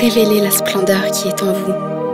Révélez la splendeur qui est en vous.